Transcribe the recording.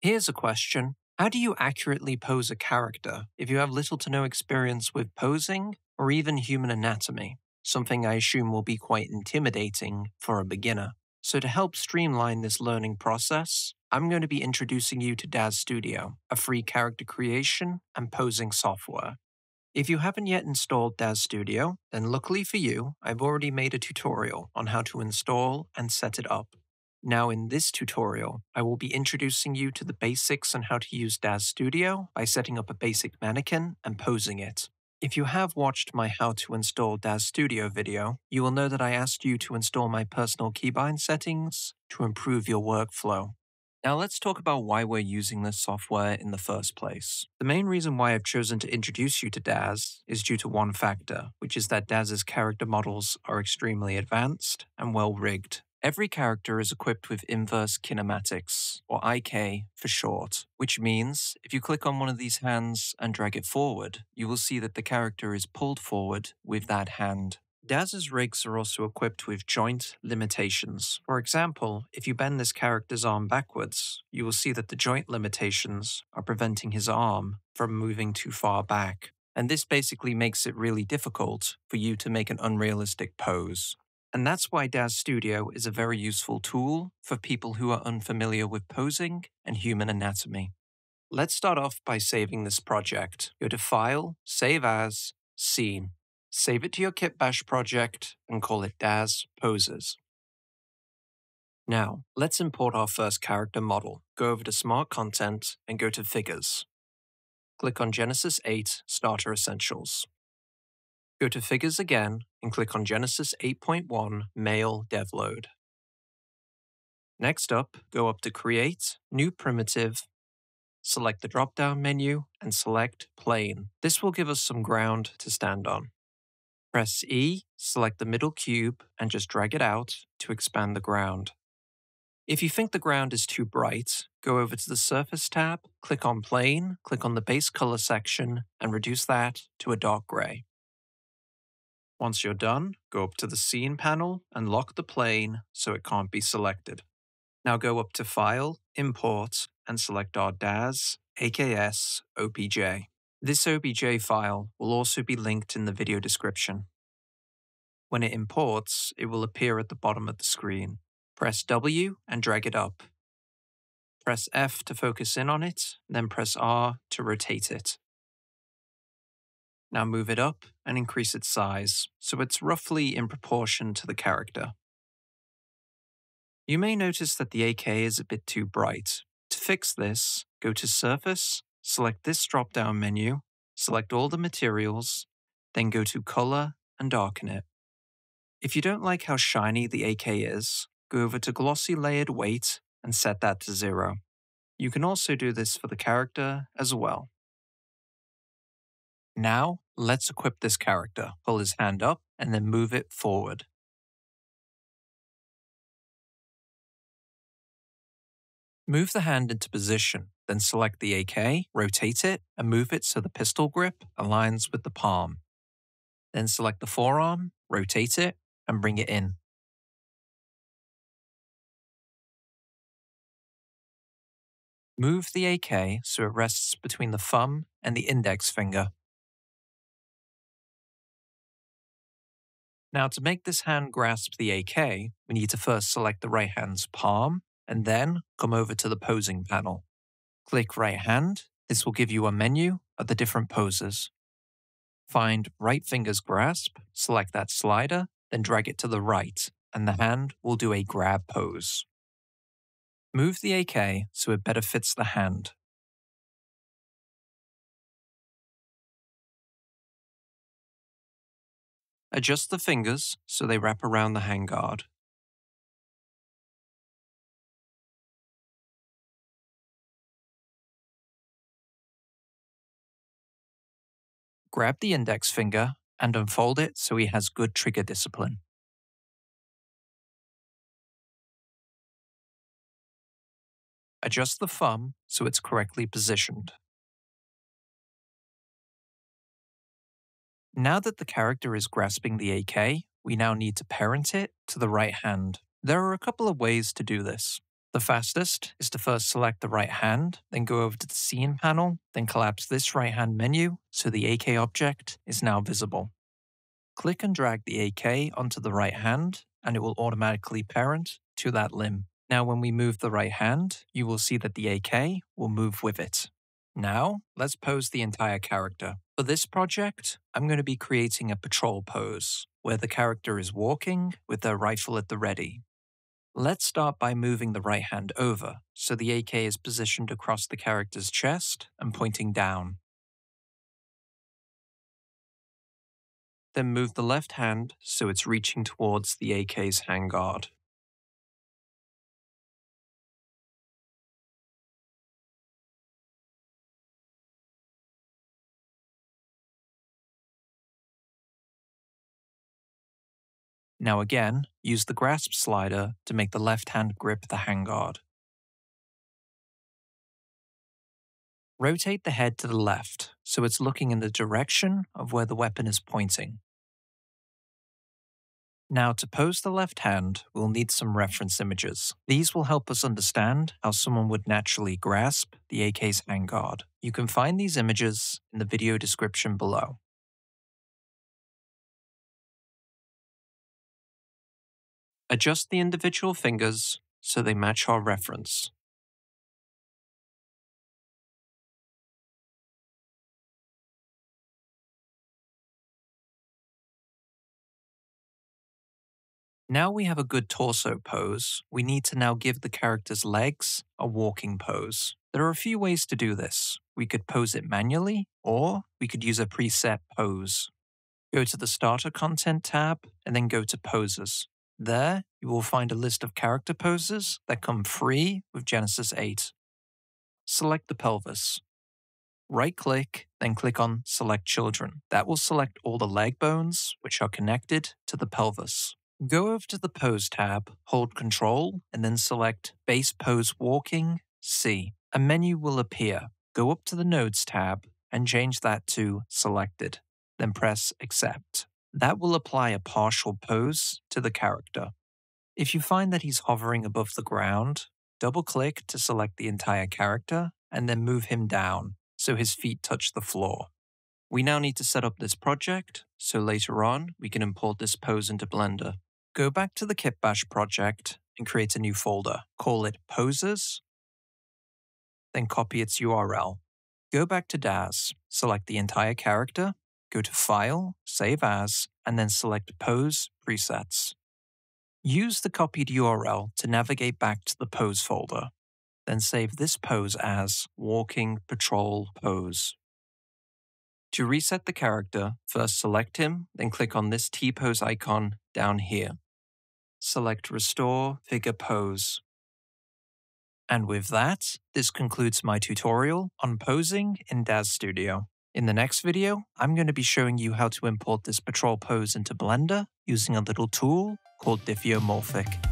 Here's a question How do you accurately pose a character if you have little to no experience with posing or even human anatomy? Something I assume will be quite intimidating for a beginner. So, to help streamline this learning process, I'm going to be introducing you to Daz Studio, a free character creation and posing software. If you haven't yet installed Daz Studio, then luckily for you, I've already made a tutorial on how to install and set it up. Now in this tutorial, I will be introducing you to the basics on how to use Daz Studio by setting up a basic mannequin and posing it. If you have watched my how to install Daz Studio video, you will know that I asked you to install my personal keybind settings to improve your workflow. Now let's talk about why we're using this software in the first place. The main reason why I've chosen to introduce you to Daz is due to one factor, which is that Daz's character models are extremely advanced and well rigged. Every character is equipped with inverse kinematics, or IK for short, which means if you click on one of these hands and drag it forward, you will see that the character is pulled forward with that hand. Daz's rigs are also equipped with joint limitations. For example, if you bend this character's arm backwards, you will see that the joint limitations are preventing his arm from moving too far back. And this basically makes it really difficult for you to make an unrealistic pose. And that's why Daz Studio is a very useful tool for people who are unfamiliar with posing and human anatomy. Let's start off by saving this project. Go to File, Save As, Scene. Save it to your Kitbash project and call it Daz Poses. Now, let's import our first character model. Go over to Smart Content and go to Figures. Click on Genesis 8 Starter Essentials. Go to Figures again and click on Genesis 8.1 Male DevLoad. Next up, go up to Create, New Primitive, select the drop down menu, and select Plane. This will give us some ground to stand on. Press E, select the middle cube, and just drag it out to expand the ground. If you think the ground is too bright, go over to the Surface tab, click on Plane, click on the Base Color section, and reduce that to a dark gray. Once you're done, go up to the Scene panel and lock the plane so it can't be selected. Now go up to File, Import, and select our DAZ, AKS, OBJ. This OBJ file will also be linked in the video description. When it imports, it will appear at the bottom of the screen. Press W and drag it up. Press F to focus in on it, then press R to rotate it. Now move it up and increase its size so it's roughly in proportion to the character. You may notice that the AK is a bit too bright. To fix this, go to Surface, select this drop down menu, select all the materials, then go to Color and darken it. If you don't like how shiny the AK is, go over to Glossy Layered Weight and set that to zero. You can also do this for the character as well. Now, let's equip this character. Pull his hand up and then move it forward. Move the hand into position, then select the AK, rotate it, and move it so the pistol grip aligns with the palm. Then select the forearm, rotate it, and bring it in. Move the AK so it rests between the thumb and the index finger. Now, to make this hand grasp the AK, we need to first select the right hand's palm and then come over to the posing panel. Click right hand. This will give you a menu of the different poses. Find right finger's grasp, select that slider, then drag it to the right, and the hand will do a grab pose. Move the AK so it better fits the hand. Adjust the fingers so they wrap around the handguard. Grab the index finger and unfold it so he has good trigger discipline. Adjust the thumb so it's correctly positioned. Now that the character is grasping the AK, we now need to parent it to the right hand. There are a couple of ways to do this. The fastest is to first select the right hand, then go over to the scene panel, then collapse this right hand menu so the AK object is now visible. Click and drag the AK onto the right hand and it will automatically parent to that limb. Now when we move the right hand, you will see that the AK will move with it. Now, let's pose the entire character. For this project, I'm going to be creating a patrol pose, where the character is walking with their rifle at the ready. Let's start by moving the right hand over, so the AK is positioned across the character's chest and pointing down. Then move the left hand so it's reaching towards the AK's handguard. Now again, use the grasp slider to make the left hand grip the handguard. Rotate the head to the left so it's looking in the direction of where the weapon is pointing. Now to pose the left hand, we'll need some reference images. These will help us understand how someone would naturally grasp the AK's handguard. You can find these images in the video description below. Adjust the individual fingers so they match our reference. Now we have a good torso pose, we need to now give the character's legs a walking pose. There are a few ways to do this. We could pose it manually, or we could use a preset pose. Go to the Starter Content tab, and then go to Poses. There, you will find a list of character poses that come free with Genesis 8. Select the pelvis. Right click, then click on Select Children. That will select all the leg bones which are connected to the pelvis. Go over to the Pose tab, hold Control, and then select Base Pose Walking C. A menu will appear. Go up to the Nodes tab and change that to Selected. Then press Accept that will apply a partial pose to the character. If you find that he's hovering above the ground, double click to select the entire character and then move him down so his feet touch the floor. We now need to set up this project, so later on we can import this pose into Blender. Go back to the Kitbash project and create a new folder. Call it Poses, then copy its URL. Go back to Daz, select the entire character, go to File, Save As, and then select Pose Presets. Use the copied URL to navigate back to the Pose folder. Then save this pose as Walking Patrol Pose. To reset the character, first select him, then click on this T-pose icon down here. Select Restore Figure Pose. And with that, this concludes my tutorial on posing in Daz Studio. In the next video, I'm going to be showing you how to import this patrol pose into Blender using a little tool called Diffeomorphic.